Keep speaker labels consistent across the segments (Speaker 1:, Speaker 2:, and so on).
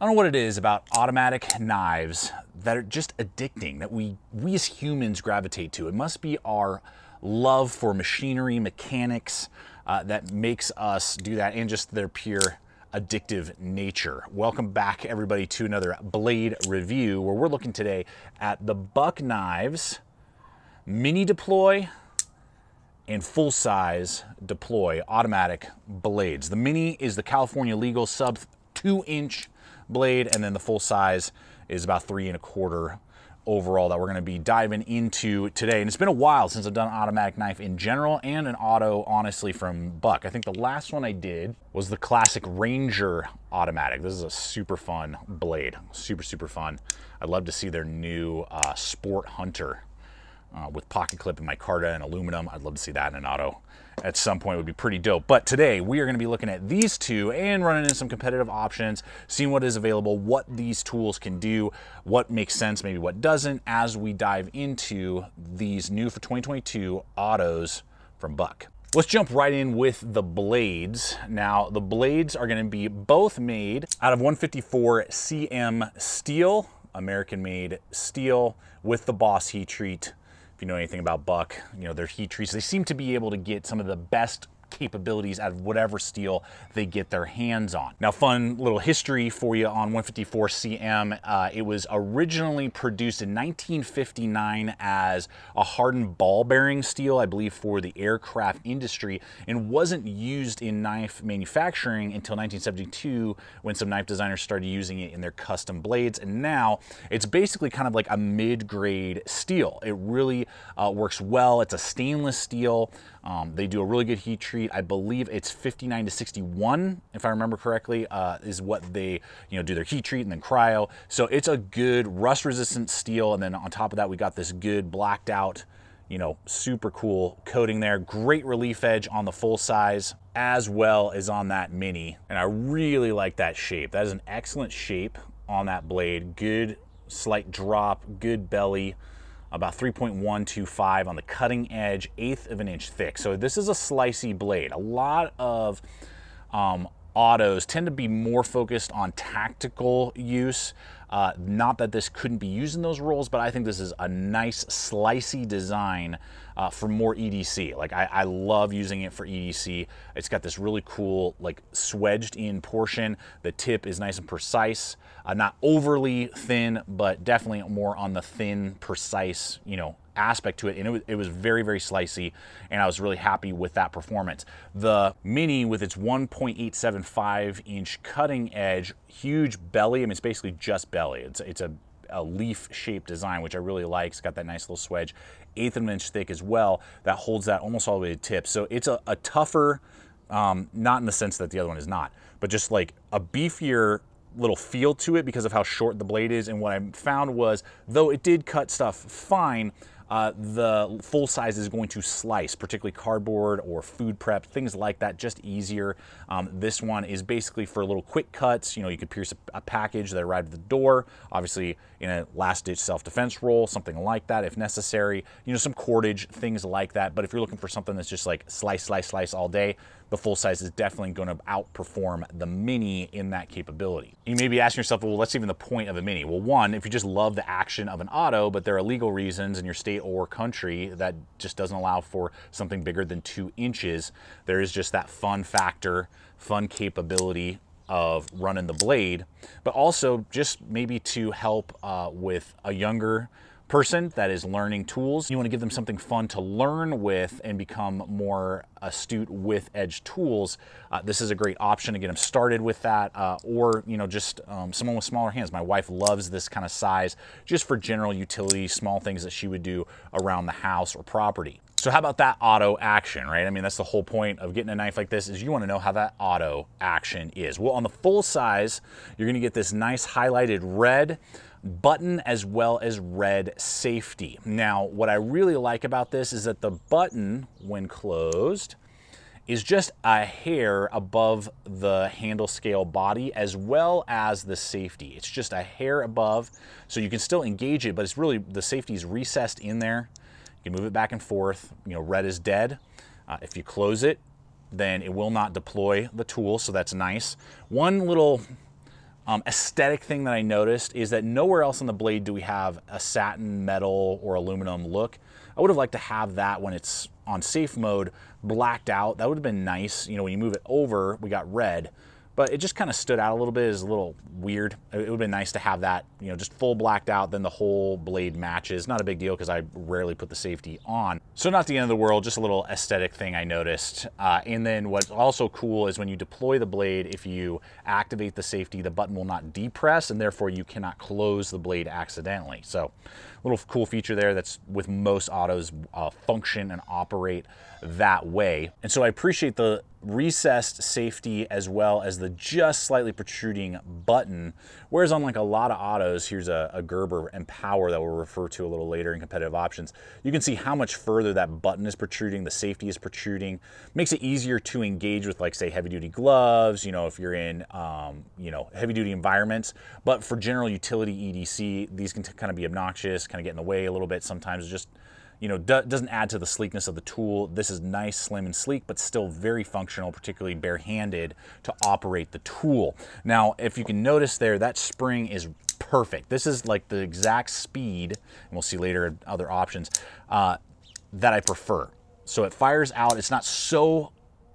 Speaker 1: I don't know what it is about automatic knives that are just addicting, that we, we as humans gravitate to. It must be our love for machinery, mechanics, uh, that makes us do that, and just their pure addictive nature. Welcome back, everybody, to another Blade review where we're looking today at the Buck Knives Mini Deploy and full size deploy automatic blades. The Mini is the California legal sub two inch blade, and then the full size is about three and a quarter overall that we're going to be diving into today. And it's been a while since I've done an automatic knife in general and an auto, honestly, from Buck. I think the last one I did was the classic Ranger automatic. This is a super fun blade, super, super fun. I'd love to see their new uh, Sport Hunter uh, with pocket clip and micarta and aluminum. I'd love to see that in an auto at some point would be pretty dope. But today we are gonna be looking at these two and running in some competitive options, seeing what is available, what these tools can do, what makes sense, maybe what doesn't, as we dive into these new for 2022 autos from Buck. Let's jump right in with the blades. Now, the blades are gonna be both made out of 154 CM steel, American made steel with the Bos heat treat you know anything about Buck, you know, their heat trees, they seem to be able to get some of the best capabilities out of whatever steel they get their hands on. Now, fun little history for you on 154 CM. Uh, it was originally produced in 1959 as a hardened ball bearing steel, I believe, for the aircraft industry, and wasn't used in knife manufacturing until 1972 when some knife designers started using it in their custom blades. And now it's basically kind of like a mid grade steel. It really uh, works well. It's a stainless steel. Um, they do a really good heat treat. I believe it's 59 to 61, if I remember correctly, uh, is what they you know do their heat treat and then cryo. So it's a good rust resistant steel. And then on top of that, we got this good blacked out, you know, super cool coating there. Great relief edge on the full size as well as on that mini. And I really like that shape. That is an excellent shape on that blade. Good slight drop, good belly about 3.125 on the cutting edge, eighth of an inch thick. So this is a slicey blade. A lot of um, autos tend to be more focused on tactical use. Uh, not that this couldn't be used in those roles, but I think this is a nice slicey design uh, for more EDC. Like I, I, love using it for EDC. It's got this really cool like swedged in portion. The tip is nice and precise, uh, not overly thin, but definitely more on the thin, precise, you know, aspect to it and it was, it was very very slicey and I was really happy with that performance. The Mini with its 1.875 inch cutting edge, huge belly, I mean it's basically just belly. It's, it's a, a leaf shaped design which I really like. It's got that nice little swedge, eighth of an inch thick as well that holds that almost all the way to the tip. So it's a, a tougher, um, not in the sense that the other one is not, but just like a beefier little feel to it because of how short the blade is. And what I found was, though it did cut stuff fine, uh, the full size is going to slice, particularly cardboard or food prep, things like that, just easier. Um, this one is basically for little quick cuts. You know, you could pierce a, a package that arrived at the door, obviously in a last ditch self-defense role, something like that if necessary. You know, some cordage, things like that. But if you're looking for something that's just like slice, slice, slice all day, the full size is definitely going to outperform the mini in that capability. You may be asking yourself, well, what's even the point of a mini? Well, one, if you just love the action of an auto, but there are legal reasons in your state or country that just doesn't allow for something bigger than two inches, there is just that fun factor, fun capability of running the blade, but also just maybe to help uh, with a younger person that is learning tools. You want to give them something fun to learn with and become more astute with edge tools. Uh, this is a great option to get them started with that uh, or you know just um, someone with smaller hands. My wife loves this kind of size just for general utility, small things that she would do around the house or property. So how about that auto action, right? I mean, that's the whole point of getting a knife like this is you wanna know how that auto action is. Well, on the full size, you're gonna get this nice highlighted red button as well as red safety. Now, what I really like about this is that the button, when closed, is just a hair above the handle scale body as well as the safety. It's just a hair above, so you can still engage it, but it's really, the safety is recessed in there. You move it back and forth. You know, red is dead. Uh, if you close it, then it will not deploy the tool, so that's nice. One little Um, aesthetic thing that I noticed is that nowhere else on the blade do we have a satin, metal, or aluminum look. I would have liked to have that when it's on safe mode blacked out. That would have been nice. You know, when you move it over, we got red but it just kind of stood out a little bit as a little weird. It would have been nice to have that, you know, just full blacked out, then the whole blade matches. Not a big deal because I rarely put the safety on. So not the end of the world, just a little aesthetic thing I noticed. Uh, and then what's also cool is when you deploy the blade, if you activate the safety, the button will not depress and therefore you cannot close the blade accidentally. So a little cool feature there that's with most autos uh, function and operate that way. And so I appreciate the recessed safety as well as the just slightly protruding button. Whereas on like a lot of autos, here's a, a, Gerber Empower that we'll refer to a little later in competitive options. You can see how much further that button is protruding, the safety is protruding. Makes it easier to engage with like say heavy duty gloves, you know, if you're in, um, you know, heavy duty environments. But for general utility EDC, these can kind of be obnoxious, kind of get in the way a little bit sometimes just you know, do, doesn't add to the sleekness of the tool. This is nice, slim, and sleek, but still very functional, particularly barehanded to operate the tool. Now, if you can notice there, that spring is perfect. This is like the exact speed, and we'll see later other options, uh, that I prefer. So it fires out, it's not so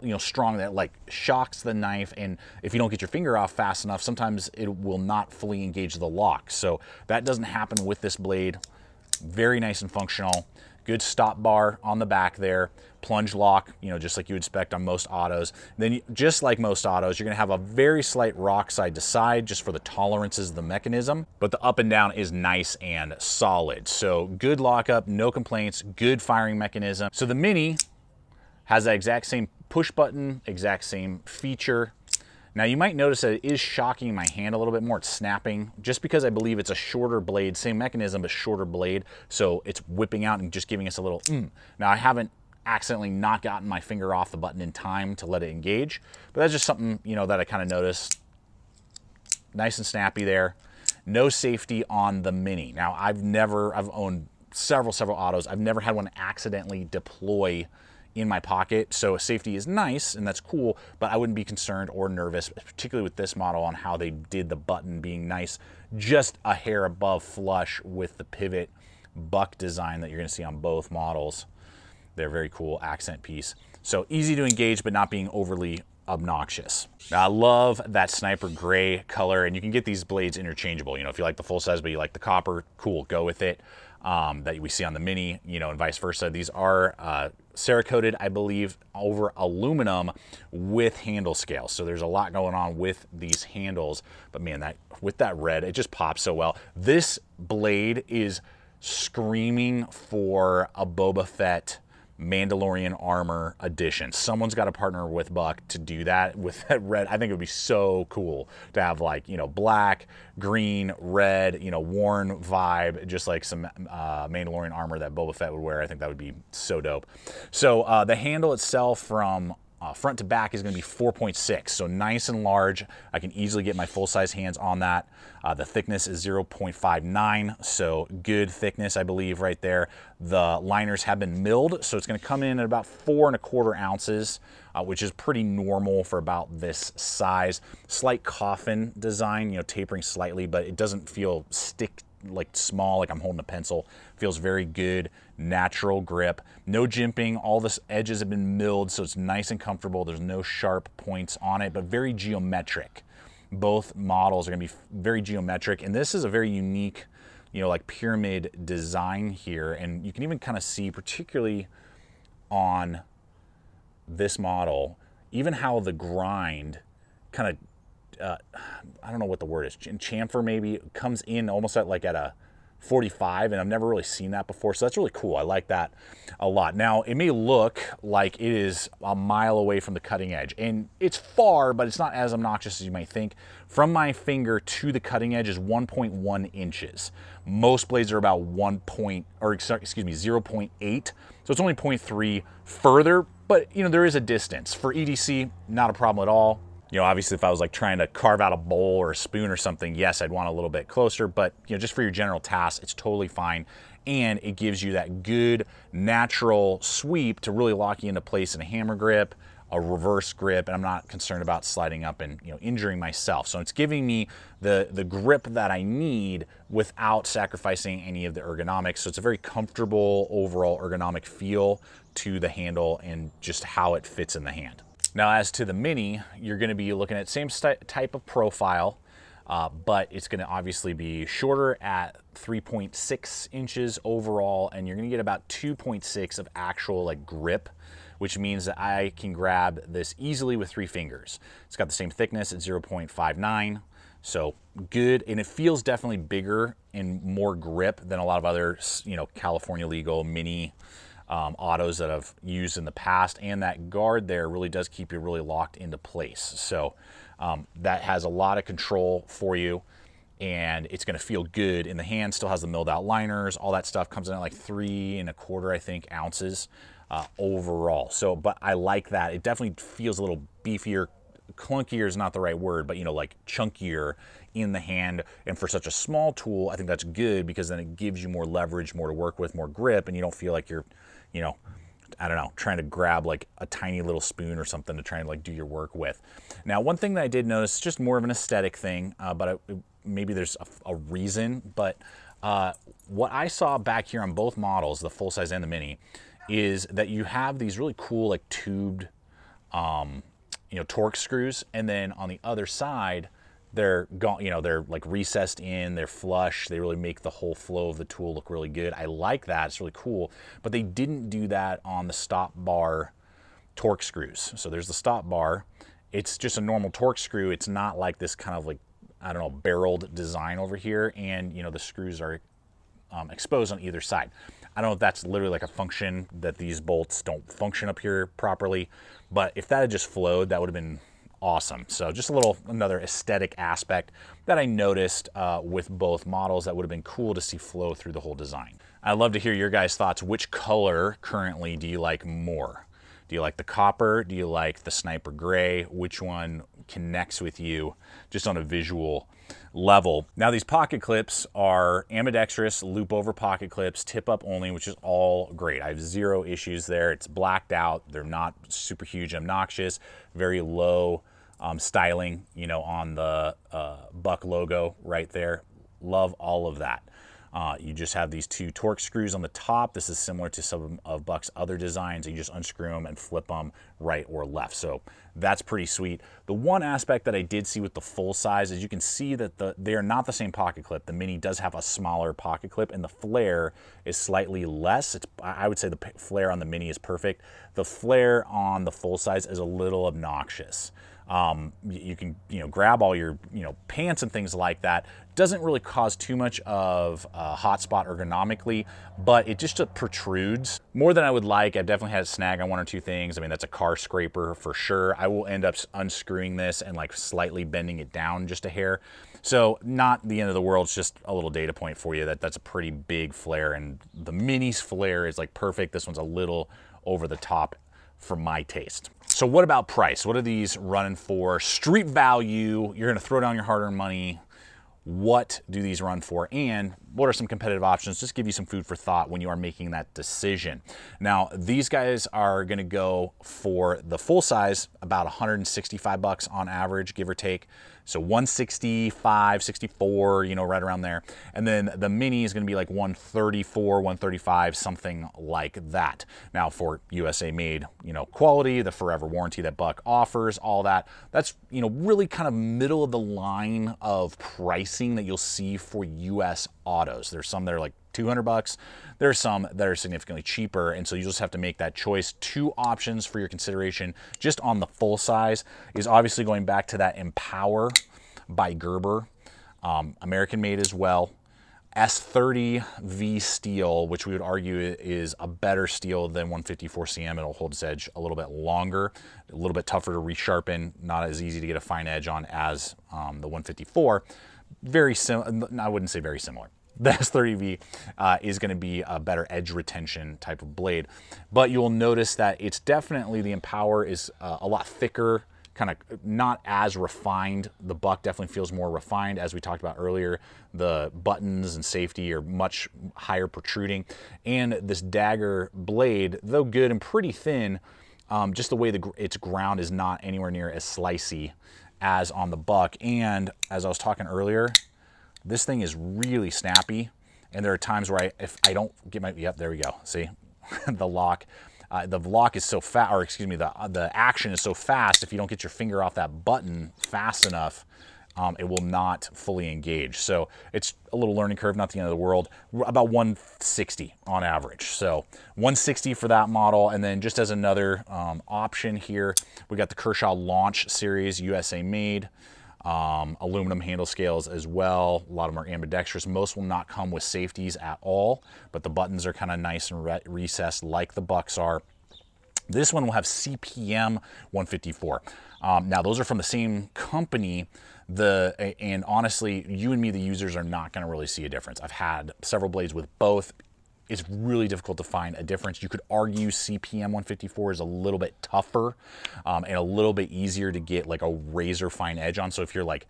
Speaker 1: you know strong that like shocks the knife and if you don't get your finger off fast enough sometimes it will not fully engage the lock so that doesn't happen with this blade very nice and functional good stop bar on the back there, plunge lock, you know, just like you would expect on most autos. then just like most autos, you're gonna have a very slight rock side to side just for the tolerances of the mechanism, but the up and down is nice and solid. So good lockup, no complaints, good firing mechanism. So the Mini has that exact same push button, exact same feature, now you might notice that it is shocking my hand a little bit more. It's snapping just because I believe it's a shorter blade, same mechanism, but shorter blade. So it's whipping out and just giving us a little mm. Now I haven't accidentally not gotten my finger off the button in time to let it engage, but that's just something, you know, that I kind of noticed. Nice and snappy there. No safety on the Mini. Now I've never, I've owned several, several autos. I've never had one accidentally deploy in my pocket. So safety is nice and that's cool, but I wouldn't be concerned or nervous, particularly with this model on how they did the button being nice, just a hair above flush with the pivot buck design that you're gonna see on both models. They're very cool accent piece. So easy to engage, but not being overly obnoxious. Now, I love that sniper gray color and you can get these blades interchangeable. You know, if you like the full size, but you like the copper, cool, go with it. Um, that we see on the Mini, you know, and vice versa. These are uh, Cerakoted, I believe, over aluminum with handle scales. So there's a lot going on with these handles. But man, that with that red, it just pops so well. This blade is screaming for a Boba Fett Mandalorian armor edition. Someone's got to partner with Buck to do that with that red. I think it would be so cool to have like, you know, black, green, red, you know, worn vibe, just like some uh, Mandalorian armor that Boba Fett would wear. I think that would be so dope. So uh, the handle itself from uh, front to back is going to be 4.6, so nice and large. I can easily get my full-size hands on that. Uh, the thickness is 0.59, so good thickness, I believe, right there. The liners have been milled, so it's going to come in at about four and a quarter ounces, uh, which is pretty normal for about this size. Slight coffin design, you know, tapering slightly, but it doesn't feel stick like small, like I'm holding a pencil. Feels very good, natural grip. No jimping, all the edges have been milled, so it's nice and comfortable. There's no sharp points on it, but very geometric. Both models are gonna be very geometric, and this is a very unique, you know, like pyramid design here. And you can even kind of see, particularly on this model, even how the grind kind of uh, I don't know what the word is, chamfer maybe comes in almost at like at a 45 and I've never really seen that before. So that's really cool. I like that a lot. Now it may look like it is a mile away from the cutting edge and it's far, but it's not as obnoxious as you might think. From my finger to the cutting edge is 1.1 inches. Most blades are about 1 point, or excuse me, 0.8. So it's only 0.3 further, but you know, there is a distance. For EDC, not a problem at all you know, obviously if I was like trying to carve out a bowl or a spoon or something, yes, I'd want a little bit closer, but you know, just for your general tasks, it's totally fine. And it gives you that good natural sweep to really lock you into place in a hammer grip a reverse grip and I'm not concerned about sliding up and you know injuring myself. So it's giving me the, the grip that I need without sacrificing any of the ergonomics. So it's a very comfortable overall ergonomic feel to the handle and just how it fits in the hand. Now as to the Mini, you're gonna be looking at same type of profile, uh, but it's gonna obviously be shorter at 3.6 inches overall, and you're gonna get about 2.6 of actual like grip which means that I can grab this easily with three fingers. It's got the same thickness at 0.59, so good, and it feels definitely bigger and more grip than a lot of other, you know, California legal mini um, autos that I've used in the past. And that guard there really does keep you really locked into place. So um, that has a lot of control for you and it's going to feel good in the hand. Still has the milled out liners, all that stuff comes in at like three and a quarter, I think, ounces uh, overall. So, but I like that. It definitely feels a little beefier. Clunkier is not the right word, but you know, like chunkier in the hand. And for such a small tool, I think that's good because then it gives you more leverage, more to work with, more grip, and you don't feel like you're, you know, I don't know, trying to grab like a tiny little spoon or something to try and like do your work with. Now, one thing that I did notice, just more of an aesthetic thing, uh, but I, maybe there's a, a reason, but uh, what I saw back here on both models, the full size and the mini, is that you have these really cool like tubed um, you know Torx screws and then on the other side they're gone you know they're like recessed in they're flush they really make the whole flow of the tool look really good. I like that it's really cool but they didn't do that on the stop bar Torx screws. So there's the stop bar. It's just a normal Torx screw. It's not like this kind of like i don't know barreled design over here and you know the screws are um, exposed on either side. I don't know if that's literally like a function that these bolts don't function up here properly, but if that had just flowed, that would have been awesome. So just a little, another aesthetic aspect that I noticed uh, with both models that would have been cool to see flow through the whole design. I'd love to hear your guys' thoughts. Which color currently do you like more? Do you like the copper? Do you like the sniper gray? Which one connects with you just on a visual level. Now these pocket clips are ambidextrous loop over pocket clips, tip up only, which is all great. I have zero issues there. It's blacked out. They're not super huge obnoxious, very low um, styling, you know, on the uh, Buck logo right there. Love all of that. Uh, you just have these two Torx screws on the top. This is similar to some of Buck's other designs. You just unscrew them and flip them right or left. So that's pretty sweet. The one aspect that I did see with the full size is you can see that the, they are not the same pocket clip. The Mini does have a smaller pocket clip and the flare is slightly less. It's, I would say the flare on the Mini is perfect. The flare on the full size is a little obnoxious. Um, you can you know grab all your you know pants and things like that. Doesn't really cause too much of a hotspot ergonomically, but it just protrudes more than I would like. I've definitely had a snag on one or two things. I mean that's a car scraper for sure. I will end up unscrewing this and like slightly bending it down just a hair. So not the end of the world. It's just a little data point for you that that's a pretty big flare, and the Mini's flare is like perfect. This one's a little over the top for my taste. So what about price? What are these running for? Street value, you're gonna throw down your hard-earned money. What do these run for? And what are some competitive options? Just give you some food for thought when you are making that decision. Now, these guys are gonna go for the full size, about 165 bucks on average, give or take. So 165, 64, you know, right around there. And then the mini is going to be like 134, 135, something like that. Now for USA made, you know, quality, the forever warranty that Buck offers, all that, that's, you know, really kind of middle of the line of pricing that you'll see for US autos. There's some that are like 200 bucks. There are some that are significantly cheaper, and so you just have to make that choice. Two options for your consideration just on the full size is obviously going back to that Empower by Gerber, um, American made as well. S30V steel, which we would argue is a better steel than 154CM. It'll hold its edge a little bit longer, a little bit tougher to resharpen, not as easy to get a fine edge on as um, the 154. Very similar, I wouldn't say very similar the S30V uh, is going to be a better edge retention type of blade. But you'll notice that it's definitely, the Empower is uh, a lot thicker, kind of not as refined. The Buck definitely feels more refined. As we talked about earlier, the buttons and safety are much higher protruding. And this dagger blade, though good and pretty thin, um, just the way the, its ground is not anywhere near as slicey as on the buck. And as I was talking earlier, this thing is really snappy. And there are times where I, if I don't get my, yep, there we go. See the lock, uh, the lock is so fast, or excuse me, the, the action is so fast. If you don't get your finger off that button fast enough, um, it will not fully engage. So it's a little learning curve, not the end of the world. About 160 on average. So 160 for that model. And then just as another um, option here, we got the Kershaw Launch Series, USA made. Um, aluminum handle scales as well. A lot of them are ambidextrous. Most will not come with safeties at all, but the buttons are kind of nice and re recessed like the Bucks are. This one will have CPM 154. Um, now those are from the same company. The and honestly, you and me, the users, are not going to really see a difference. I've had several blades with both. It's really difficult to find a difference. You could argue CPM 154 is a little bit tougher um, and a little bit easier to get like a razor fine edge on. So if you're like,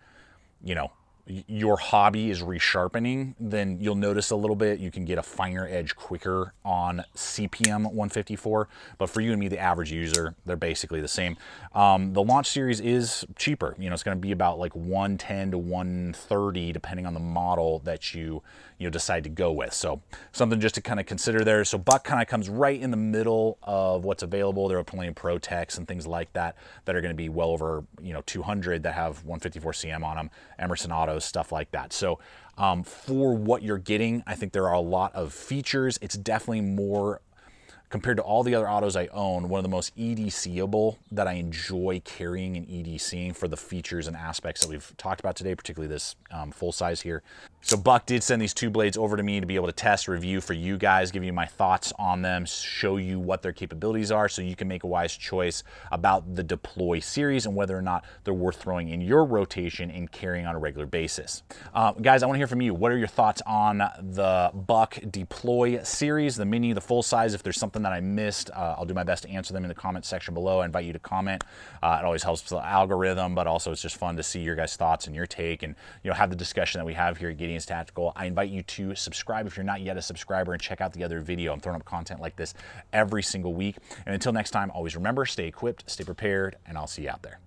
Speaker 1: you know, your hobby is resharpening, then you'll notice a little bit. You can get a finer edge quicker on CPM 154. But for you and me, the average user, they're basically the same. Um, the launch series is cheaper. You know, it's going to be about like 110 to 130, depending on the model that you you know decide to go with. So something just to kind of consider there. So Buck kind of comes right in the middle of what's available. There are plenty of Pro-Techs and things like that that are going to be well over you know 200 that have 154 CM on them. Emerson Autos, stuff like that. So um, for what you're getting, I think there are a lot of features. It's definitely more compared to all the other autos I own, one of the most EDCable that I enjoy carrying and EDCing for the features and aspects that we've talked about today, particularly this um, full size here. So Buck did send these two blades over to me to be able to test, review for you guys, give you my thoughts on them, show you what their capabilities are so you can make a wise choice about the Deploy series and whether or not they're worth throwing in your rotation and carrying on a regular basis. Uh, guys, I want to hear from you. What are your thoughts on the Buck Deploy series, the mini, the full size? If there's something that I missed, uh, I'll do my best to answer them in the comment section below. I invite you to comment. Uh, it always helps the algorithm, but also it's just fun to see your guys' thoughts and your take and you know have the discussion that we have here at Gideon's Tactical. I invite you to subscribe if you're not yet a subscriber and check out the other video. I'm throwing up content like this every single week. And until next time, always remember, stay equipped, stay prepared, and I'll see you out there.